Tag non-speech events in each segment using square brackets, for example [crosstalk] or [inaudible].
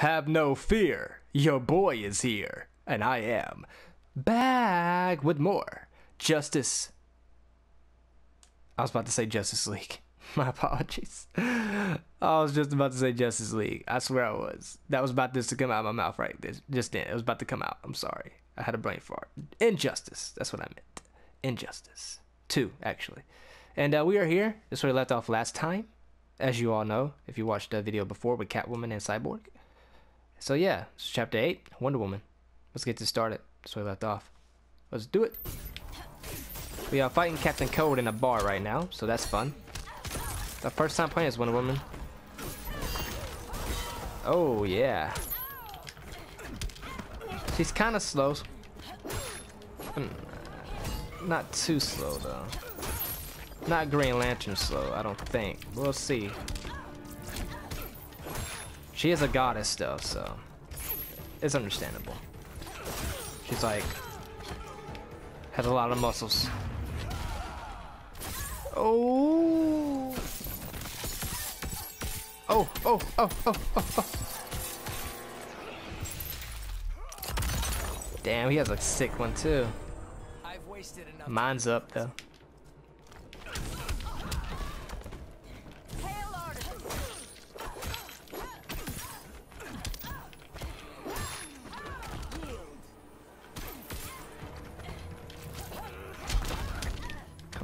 Have no fear, your boy is here, and I am back with more Justice. I was about to say Justice League. [laughs] My apologies. [laughs] I was just about to say Justice League. I swear I was. That was about this to come out of my mouth right this just then. It was about to come out. I'm sorry. I had a brain fart. Injustice. That's what I meant. Injustice. Two, actually. And uh, we are here. This where we left off last time. As you all know, if you watched the video before with Catwoman and Cyborg. So yeah, it's chapter 8, Wonder Woman. Let's get this started. That's where we left off. Let's do it. We are fighting Captain Cold in a bar right now, so that's fun. The first time playing as Wonder Woman. Oh yeah. She's kind of slow. Hmm, not too slow though. Not Green Lantern slow, I don't think. We'll see. She is a goddess though, so it's understandable. She's like has a lot of muscles. Oh. Oh, oh, oh, oh, oh, oh. Damn, he has a sick one too. Mine's up though.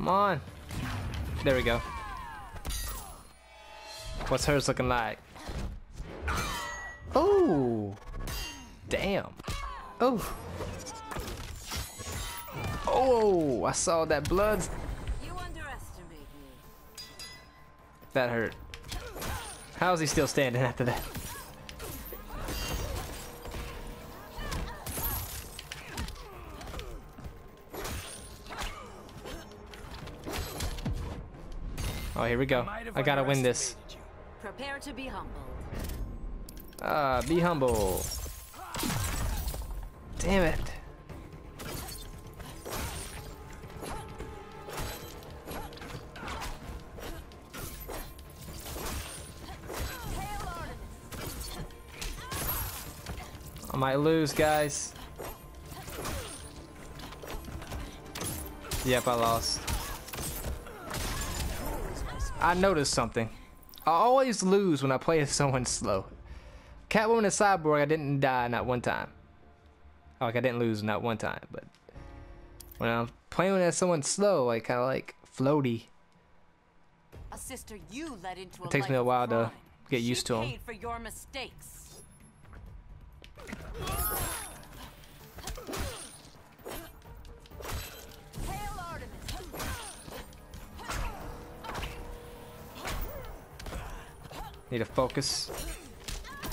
Come on. There we go. What's hers looking like? Oh. Damn. Oh. Oh, I saw that blood. You underestimate me. That hurt. How is he still standing after that? Here we go. I gotta win this. Prepare to be humbled. Ah, be humble. Damn it. I might lose, guys. Yep, I lost. I noticed something. I always lose when I play as someone slow. Catwoman and Cyborg, I didn't die not one time. Like I didn't lose not one time, but when I'm playing as someone slow, like kind of like floaty. A sister you led into a It takes me a while to get She used to 'em. Need to focus.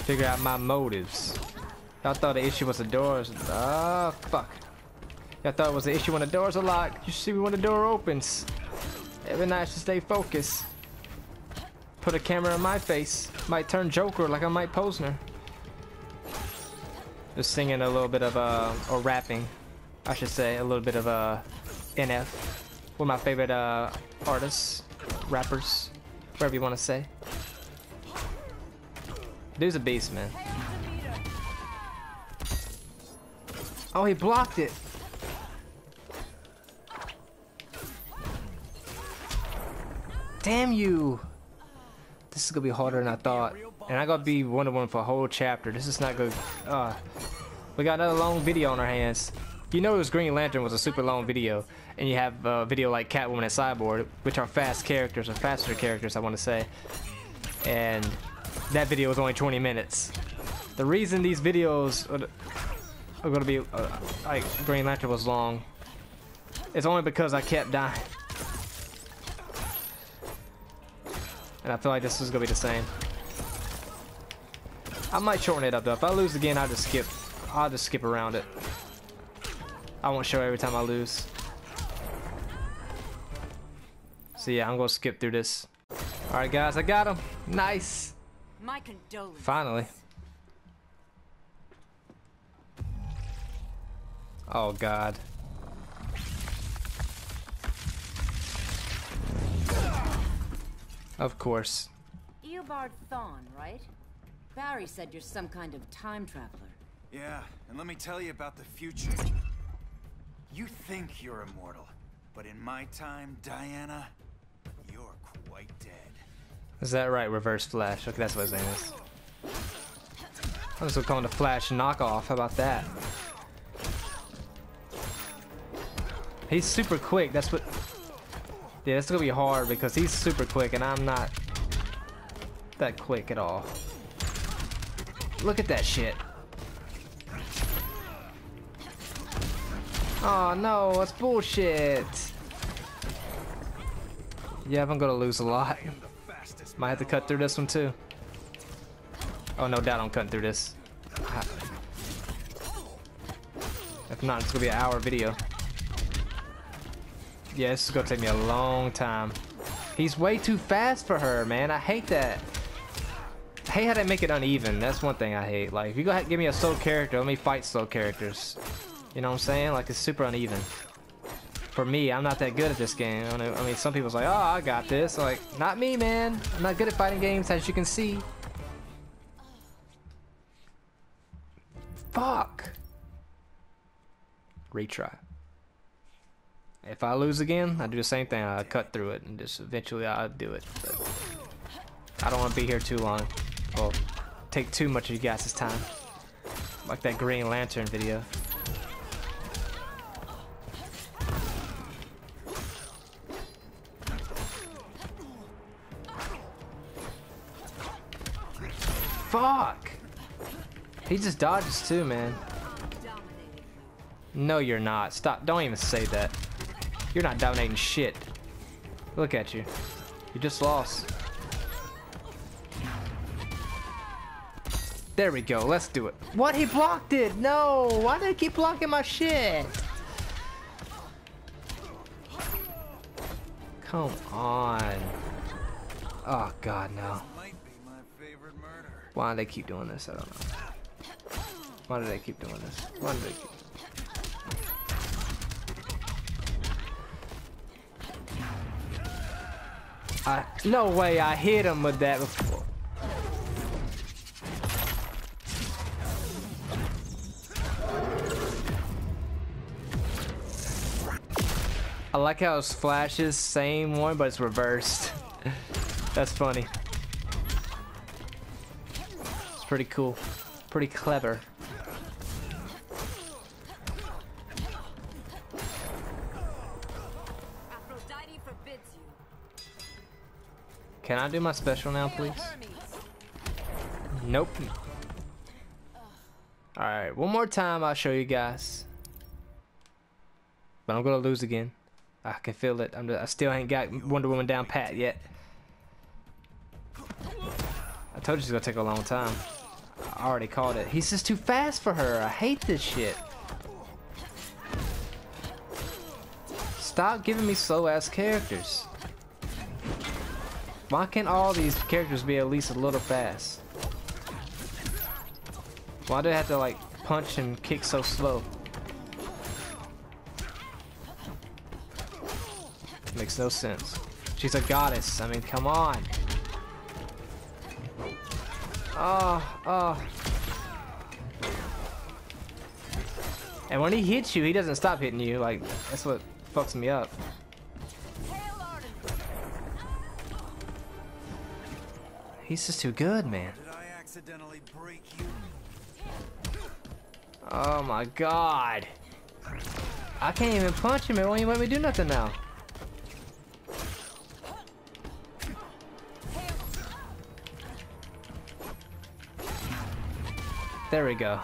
Figure out my motives. Y'all thought the issue was the doors. Ah, fuck. Y'all thought it was the issue when the doors are locked. You see me when the door opens. Every night to stay focused. Put a camera in my face. Might turn Joker like I might Posner. Just singing a little bit of, uh, or rapping, I should say, a little bit of, uh, NF. One of my favorite, uh, artists, rappers, whatever you want to say. Dude's a beast, man. Oh, he blocked it. Damn you. This is gonna be harder than I thought. And I gotta be one Wonder Woman for a whole chapter. This is not good. Uh, we got another long video on our hands. You know this Green Lantern was a super long video. And you have a video like Catwoman and Cyborg, which are fast characters, or faster characters, I want to say. And that video was only 20 minutes. The reason these videos are, are gonna be, uh, like, Green Lantern was long, is only because I kept dying. And I feel like this is gonna be the same. I might shorten it up though. If I lose again, I'll just skip. I'll just skip around it. I won't show every time I lose. So yeah, I'm gonna skip through this. Alright guys, I got him. Nice. My condolences. Finally. Oh god. Of course. Eobard Thawne, right? Barry said you're some kind of time traveler. Yeah, and let me tell you about the future. You think you're immortal, but in my time, Diana, you're quite dead. Is that right? Reverse Flash. Okay, that's what his name is. I'm just gonna call him the Flash knockoff. How about that? He's super quick. That's what. Yeah, it's gonna be hard because he's super quick and I'm not that quick at all. Look at that shit. Oh no, that's bullshit. Yeah, I'm gonna lose a lot. [laughs] Might have to cut through this one too. Oh, no doubt I'm cutting through this. If not, it's gonna be an hour video. Yeah, this is gonna take me a long time. He's way too fast for her, man. I hate that. I hate how they make it uneven. That's one thing I hate. Like, if you go ahead and give me a slow character, let me fight slow characters. You know what I'm saying? Like, it's super uneven. For me, I'm not that good at this game. I mean- some people's like, oh, I got this. Like, not me, man. I'm not good at fighting games, as you can see. Fuck. Retry. If I lose again, I do the same thing. I cut through it and just eventually I'll do it. But I don't want to be here too long. Well, take too much of you guys' time. Like that Green Lantern video. He just dodges too, man. No, you're not. Stop. Don't even say that. You're not dominating shit. Look at you. You just lost. There we go. Let's do it. What? He blocked it. No. Why did he keep blocking my shit? Come on. Oh, God, no. Might be my favorite murder. Why do they keep doing this? I don't know. Why do they keep doing this? Why do they keep... I, no way I hit him with that before. I like how his flashes same one, but it's reversed. [laughs] That's funny. It's pretty cool. Pretty clever. Can I do my special now, please? Nope. Alright, one more time I'll show you guys. But I'm gonna lose again. I can feel it. I'm I still ain't got Wonder Woman down pat yet. I told you it's gonna take a long time. I already called it. He's just too fast for her. I hate this shit. Stop giving me slow ass characters. Why can't all these characters be at least a little fast? Why do they have to like punch and kick so slow? Makes no sense. She's a goddess. I mean, come on. Oh, oh. And when he hits you, he doesn't stop hitting you. Like, that's what fucks me up. He's just too good, man. Did I break you? Oh my god. I can't even punch him. It won't even let me do nothing now. There we go.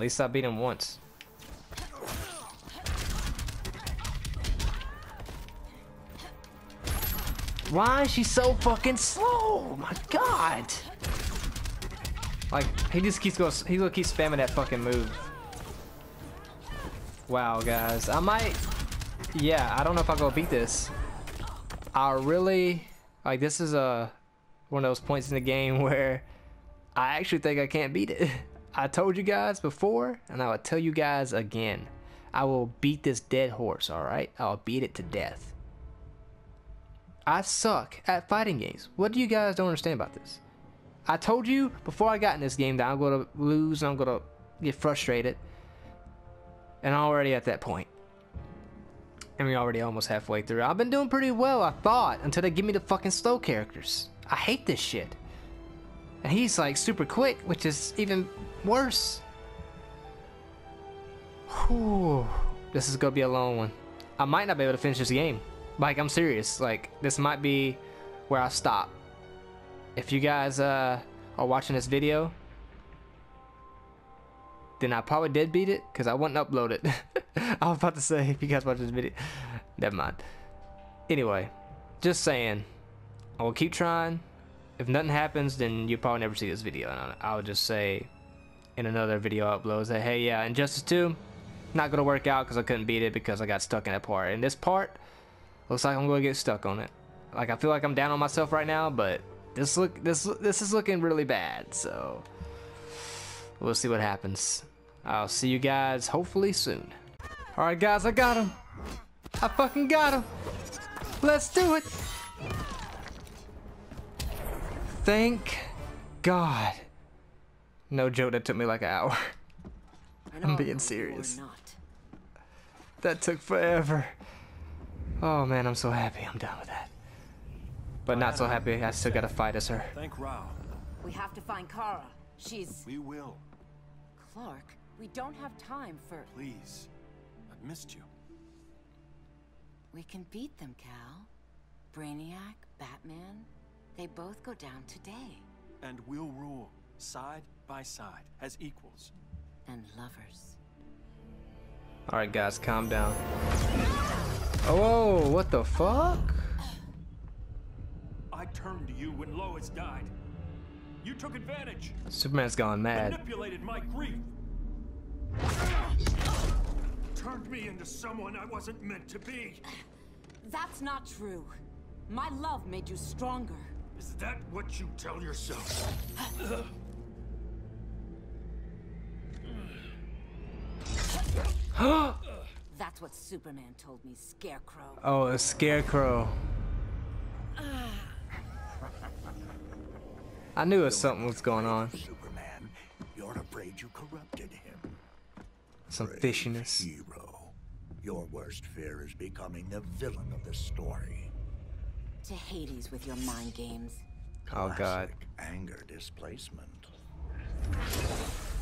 Least I beat him once. Why is she so fucking slow? My god. Like, he just keeps going, he's gonna keep spamming that fucking move. Wow, guys. I might, yeah, I don't know if I'll go beat this. I really, like, this is a, one of those points in the game [laughs] where I actually think I can't beat it. [laughs] I told you guys before, and I will tell you guys again. I will beat this dead horse, alright? I'll beat it to death. I suck at fighting games. What do you guys don't understand about this? I told you before I got in this game that I'm going to lose and I'm going to get frustrated. And I'm already at that point. And we're already almost halfway through. I've been doing pretty well, I thought, until they give me the fucking slow characters. I hate this shit. And he's like super quick, which is even worse. Whew. This is gonna be a long one. I might not be able to finish this game. Like, I'm serious. Like, this might be where I stop. If you guys uh, are watching this video, then I probably did beat it because I wouldn't upload it. [laughs] I was about to say, if you guys watch this video, never mind. Anyway, just saying, I will keep trying. If nothing happens, then you'll probably never see this video. And I'll just say in another video upload, say, hey, yeah, Injustice 2, not gonna work out because I couldn't beat it because I got stuck in that part. And this part looks like I'm gonna get stuck on it. Like I feel like I'm down on myself right now, but this look this this is looking really bad. So we'll see what happens. I'll see you guys hopefully soon. All right, guys, I got him. I fucking got him. Let's do it. Thank God. No joke, that took me like an hour. And I'm being know you or serious. Not. That took forever. Oh man, I'm so happy I'm done with that. But not so happy I still gotta fight as her. Thank Rao. We have to find Kara. She's We will. Clark. We don't have time for. Please. I've missed you. We can beat them, Kal. Brainiac, Batman. They both go down today. And we'll rule, side by side, as equals. And lovers. Alright guys, calm down. Oh, what the fuck? I turned to you when Lois died. You took advantage, Superman's gone mad. manipulated my grief. Turned me into someone I wasn't meant to be. That's not true. My love made you stronger. Is that what you tell yourself? [laughs] [gasps] That's what Superman told me, Scarecrow. Oh, a scarecrow. I knew it was something was going on. Superman, you're afraid you corrupted him. Some Brave fishiness. Hero. Your worst fear is becoming the villain of the story. To Hades with your mind games. Oh god. Classic Anger displacement.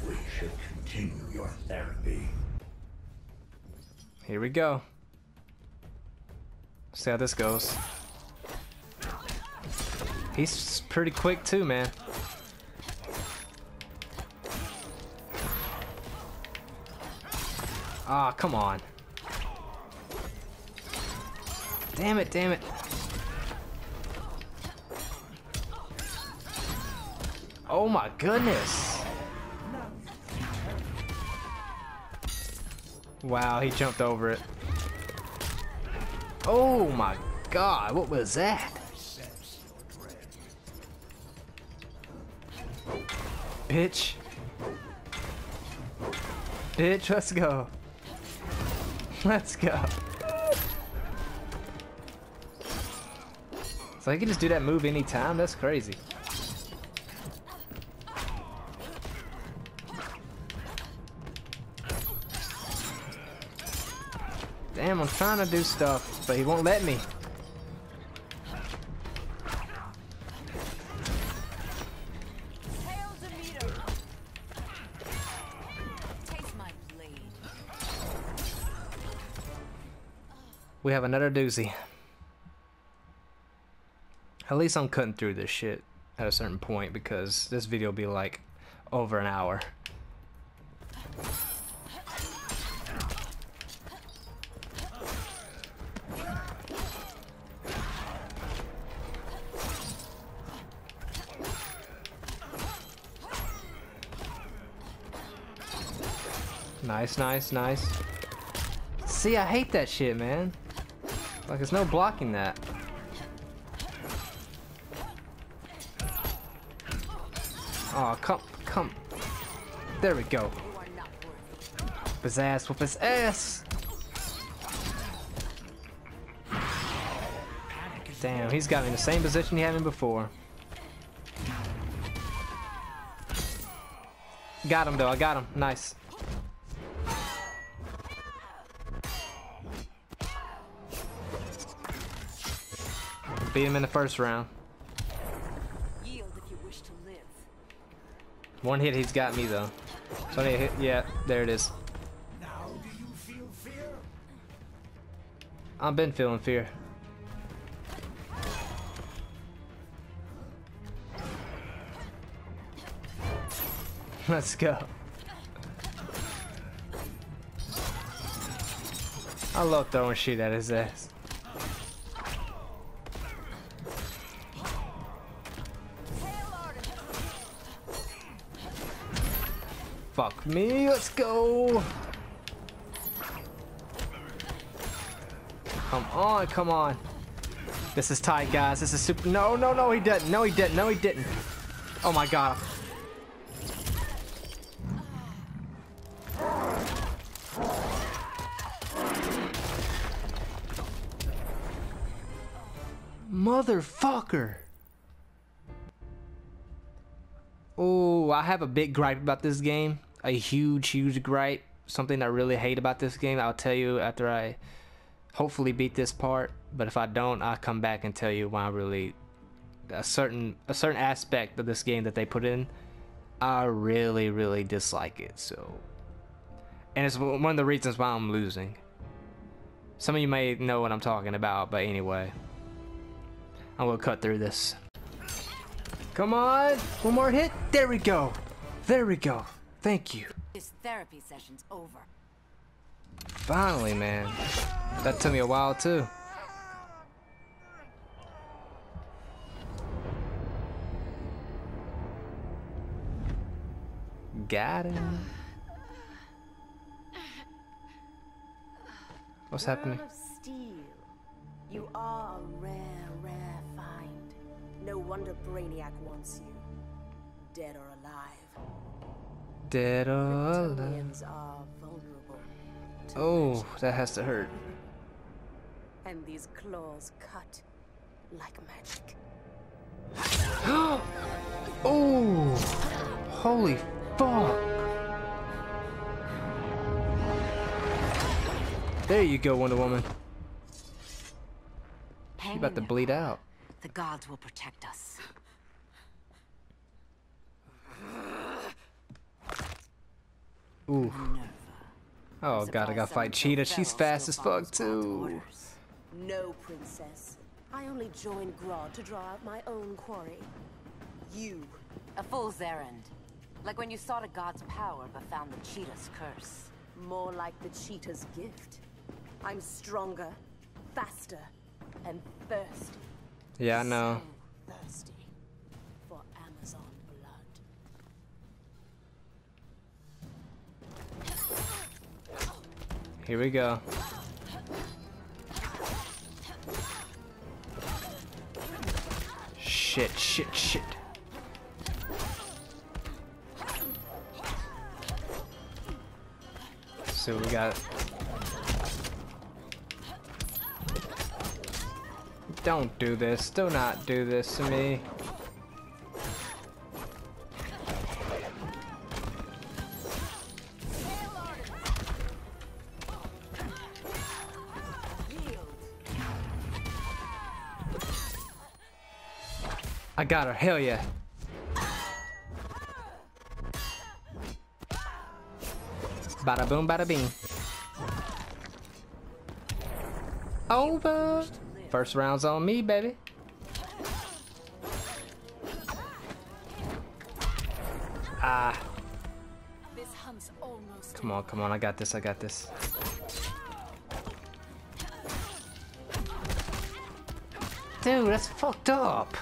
We should continue your therapy. Here we go. See how this goes. He's pretty quick too, man. Ah, come on. Damn it, damn it. Oh my goodness. Wow, he jumped over it. Oh my god, what was that? Bitch. Bitch, let's go. Let's go. So I can just do that move anytime? That's crazy. Trying to do stuff, but he won't let me. We have another doozy. At least I'm cutting through this shit at a certain point because this video will be like over an hour. Nice, nice, nice. See, I hate that shit, man. Like, there's no blocking that. Oh, come, come. There we go. Whoop his ass, whoop his ass. Damn, he's got me in the same position he had me before. Got him though, I got him. Nice. Beat him in the first round. Yield if you wish to live. One hit, he's got me though. So I need to hit. Yeah, there it is. Now do you feel fear? I've been feeling fear. [laughs] Let's go. I love throwing shit at his ass. Me, let's go. Come on, come on. This is tight, guys. This is super. No, no, no, he didn't. No, he didn't. No, he didn't. Oh my god. Motherfucker. Oh, I have a big gripe about this game. A huge, huge gripe. Something I really hate about this game. I'll tell you after I hopefully beat this part. But if I don't, I'll come back and tell you why I really a certain a certain aspect of this game that they put in. I really, really dislike it. So, and it's one of the reasons why I'm losing. Some of you may know what I'm talking about, but anyway, I'm gonna cut through this. Come on, one more hit. There we go. There we go. Thank you. This therapy session's over. Finally, man. That took me a while too. Got him. What's happening? Girl steel. You are a rare, rare find. No wonder Brainiac wants you. Dead or alive. Dead or alive. Kryptonians are vulnerable. to Oh, that has to hurt. And these claws cut like magic. Oh, holy fuck. There you go, Wonder Woman. You about to bleed out. The gods will protect us. Ooh. Oh god, I gotta fight Cheetah. She's fast as fuck too. No, princess. I only joined Grodd to draw out my own quarry. You. A fool's errand. Like when you sought a god's power but found the cheetah's curse. More like the cheetah's gift. I'm stronger, faster, and thirsty. Yeah, I know. So thirsty Here we go. Shit, shit, shit. So we got. Don't do this. Do not do this to me. Got her. Hell yeah. Bada boom, bada bing. Over. First round's on me, baby. Ah, come on, come on. I got this. I got this. Dude, that's fucked up.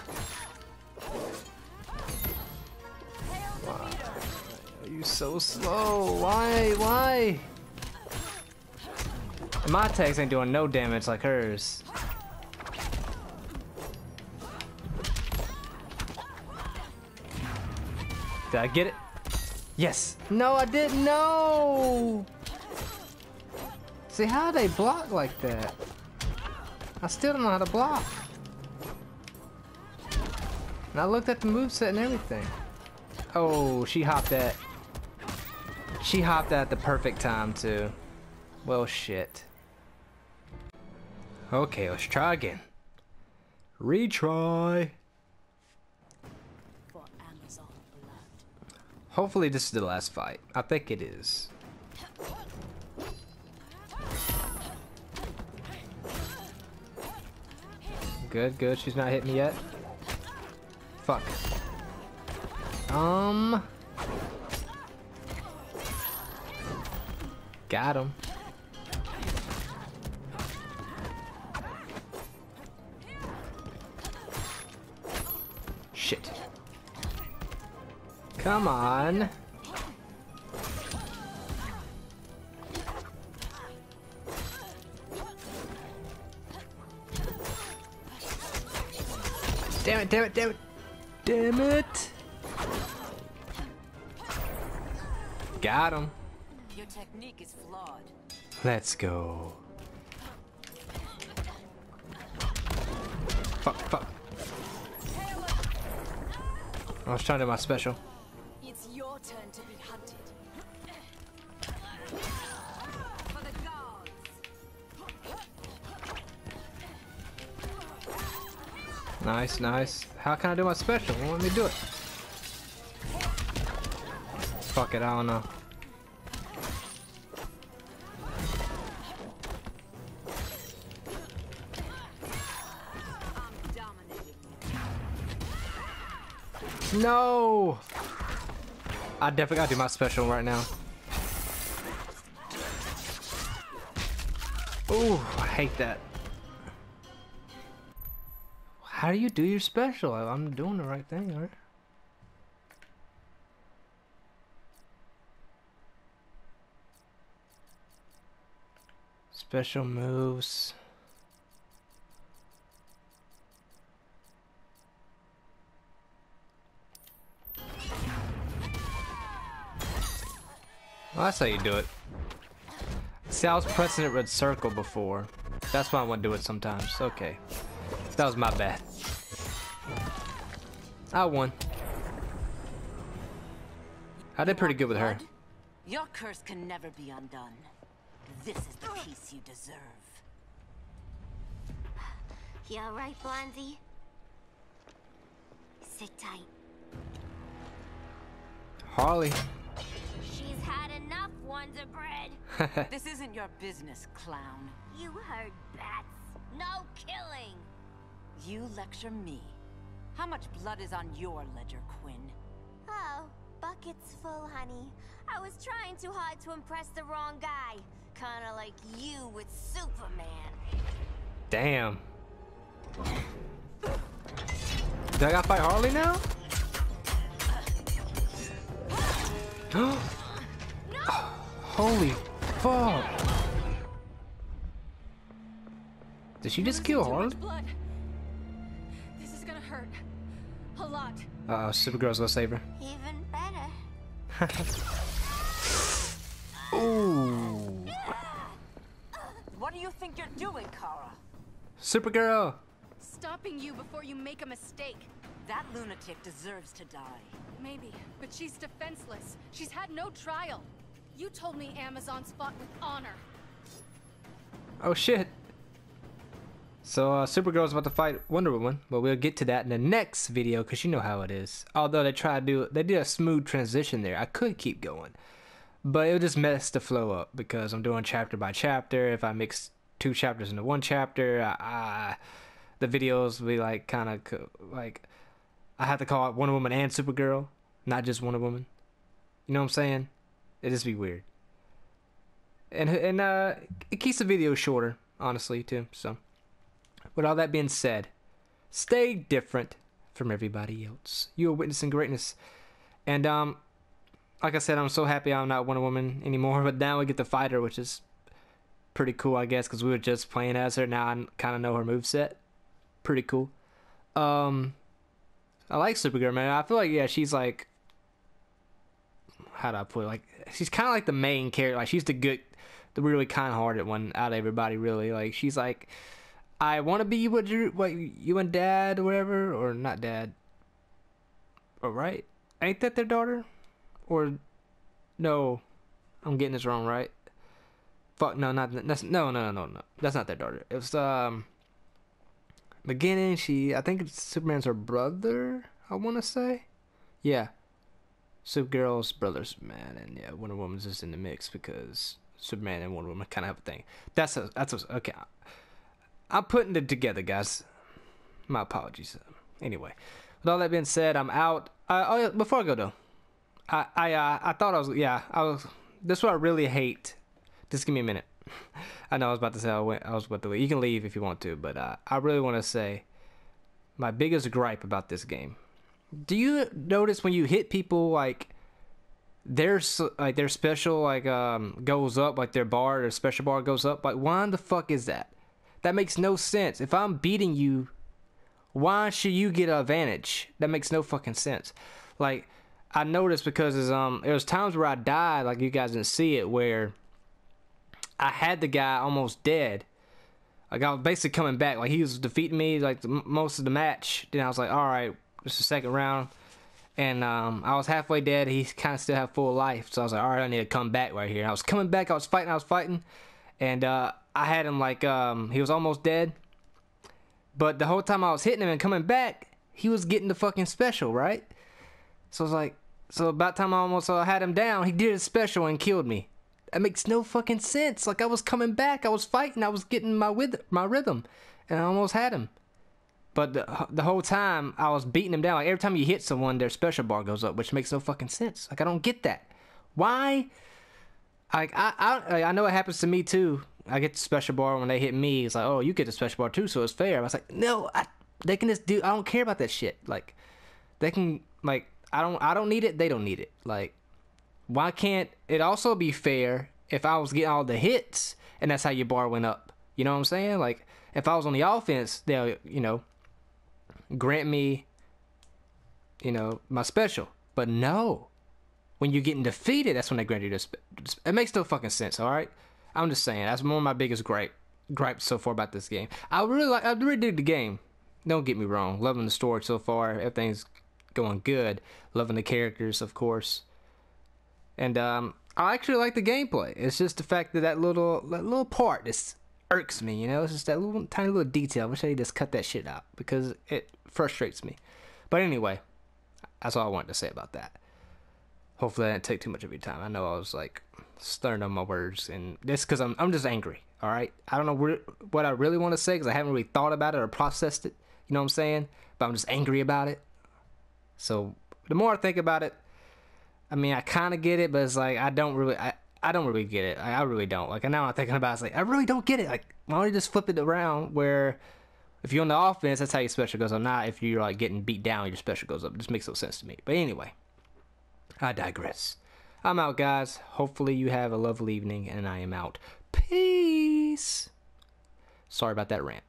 So slow? Why? Why? My attacks ain't doing no damage like hers. Did I get it? Yes. No, I didn't know. See how they block like that? I still don't know how to block. And I looked at the moveset and everything. Oh, she hopped at. She hopped at the perfect time too. Well, shit. Okay, let's try again. Retry. For Amazon blood. Hopefully this is the last fight. I think it is. Good, good. She's not hitting me yet. Fuck. Um. Got him. Shit. Come on. Damn it, damn it, damn it. Damn it. Got him. Technique is flawed. Let's go. Fuck, fuck. I was trying to do my special. It's your turn to be hunted. For the! Nice, nice. How can I do my special? Let me do it. Fuck it, I don't know. No! I definitely gotta do my special right now. Ooh, I hate that. How do you do your special? I'm doing the right thing, right? Special moves. Well, that's how you do it. See, I was pressing it with circle before. That's why I want to do it sometimes. Okay. That was my bad. I won. I did pretty good with her. Your curse can never be undone. This is the peace you deserve. [sighs] You alright, Blondie? Sit tight. Harley. She's had enough, Bread. This isn't your business, clown. You heard bats. No killing. You lecture me. How much blood is on your ledger, Quinn? Oh, bucket's full, honey. I was trying too hard to impress the wrong guy. Kinda like you with Superman. Damn. Do I gotta fight Harley now? [gasps] [gasps] [gasps] Holy fuck. Did she just kill Too Harley? much blood. This is gonna hurt. A lot. Uh oh, Supergirl's gonna save her. Even better. [laughs] Ooh. What do you think you're doing, Kara? Supergirl. Stopping you before you make a mistake. That lunatic deserves to die. Maybe, but she's defenseless. She's had no trial. You told me Amazon's fought with honor. Oh shit. So uh, Supergirl's about to fight Wonder Woman, but we'll get to that in the next video because you know how it is. Although they try to do, they did a smooth transition there. I could keep going, but it'll just mess the flow up because I'm doing chapter by chapter. If I mix two chapters into one chapter, I, I, the videos will be like kind of like I have to call it Wonder Woman and Supergirl, not just Wonder Woman. You know what I'm saying? It just be weird. And and uh, it keeps the video shorter, honestly, too. So, with all that being said, stay different from everybody else. You are witnessing greatness, and um, like I said, I'm so happy I'm not Wonder Woman anymore. [laughs] But now we get to fight her, which is pretty cool, I guess, because we were just playing as her. Now I kind of know her moveset. Pretty cool. Um, I like Supergirl, man. I feel like yeah, she's like how do I put it? Like she's kind of like the main character. Like she's the good, the really kind-hearted one out of everybody. Really, like she's like, I want to be what you, what you and dad or whatever, or not dad. Or right? Ain't that their daughter? Or no, I'm getting this wrong, right? Fuck no, not that's no no no no that's not their daughter. It was um beginning. She I think it's Superman's her brother. I want to say, yeah. Supergirl's brother's man, and yeah, Wonder Woman's just in the mix because Superman and Wonder Woman kind of have a thing. That's a that's a, okay. I'm putting it together, guys. My apologies. Anyway, with all that being said, I'm out. Uh, oh yeah, before I go though, I I uh, I thought I was yeah I was. This is what I really hate. Just give me a minute. [laughs] I know I was about to say I, went, I was about to leave. You can leave if you want to, but uh, I really want to say my biggest gripe about this game. Do you notice when you hit people like their like their special like um goes up like their bar their special bar goes up like why the fuck is that? That makes no sense. If I'm beating you, why should you get an advantage? That makes no fucking sense. Like I noticed because um there was times where I died like you guys didn't see it where I had the guy almost dead. Like I was basically coming back. Like he was defeating me like the, most of the match. Then I was like, all right, just a second round, and um, I was halfway dead. He kind of still had full life. So I was like, all right, I need to come back right here. And I was coming back. I was fighting. I was fighting, and uh, I had him like um, he was almost dead. But the whole time I was hitting him and coming back, he was getting the fucking special, right? So I was like, so about time I almost uh, had him down, he did a special and killed me. That makes no fucking sense. Like I was coming back, I was fighting, I was getting my with my rhythm, and I almost had him. But the, the whole time I was beating him down. Like every time you hit someone, their special bar goes up, which makes no fucking sense. Like I don't get that. Why? Like I I I know it happens to me too. I get the special bar when they hit me. It's like, oh, you get the special bar too, so it's fair. I was like, no, I, they can just do. I don't care about that shit. Like, they can like I don't I don't need it. They don't need it. Like, why can't it also be fair if I was getting all the hits and that's how your bar went up? You know what I'm saying? Like, if I was on the offense, they'll you know grant me you know my special. But no, when you're getting defeated, that's when they grant you this. It makes no fucking sense. All right. I'm just saying that's one of my biggest gripe gripes so far about this game. I really like I really dig the game. Don't get me wrong, loving the story so far. Everything's going good. Loving the characters, of course. And um, I actually like the gameplay. It's just the fact that that little that little part just irks me. You know, it's just that little tiny little detail. I wish they just cut that shit out because it frustrates me. But anyway, that's all I wanted to say about that. Hopefully, I didn't take too much of your time. I know I was like stern on my words, and this because I'm I'm just angry. All right, I don't know what I really want to say because I haven't really thought about it or processed it. You know what I'm saying? But I'm just angry about it. So the more I think about it, I mean, I kind of get it, but it's like I don't really, I, I don't really get it. I, really don't. Like and now I'm thinking about, it, it's like I really don't get it. Like why don't you just flip it around where if you're on the offense, that's how your special goes up. Not if you're like getting beat down, your special goes up. It just makes no sense to me. But anyway, I digress. I'm out, guys. Hopefully you have a lovely evening, and I am out. Peace. Sorry about that rant.